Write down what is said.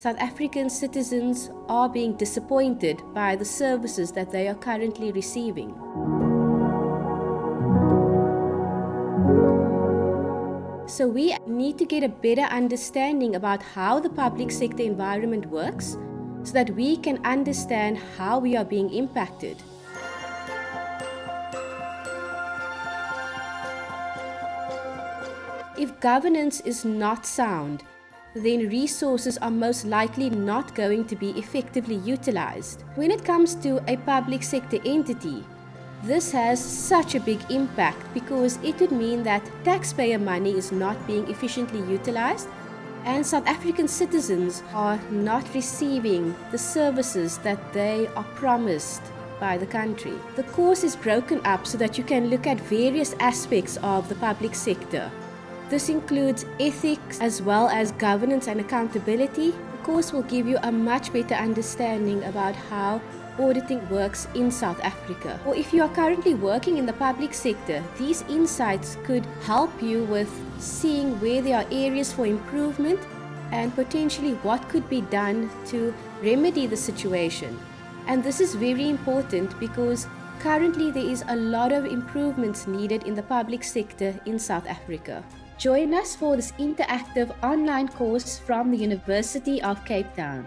South African citizens are being disappointed by the services that they are currently receiving. So, we need to get a better understanding about how the public sector environment works so that we can understand how we are being impacted. If governance is not sound, then resources are most likely not going to be effectively utilized. When it comes to a public sector entity, this has such a big impact because it would mean that taxpayer money is not being efficiently utilized and South African citizens are not receiving the services that they are promised by the country. The course is broken up so that you can look at various aspects of the public sector this includes ethics as well as governance and accountability. The course will give you a much better understanding about how auditing works in South Africa. Or if you are currently working in the public sector, these insights could help you with seeing where there are areas for improvement and potentially what could be done to remedy the situation. And this is very important because currently there is a lot of improvements needed in the public sector in South Africa. Join us for this interactive online course from the University of Cape Town.